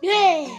Yeah.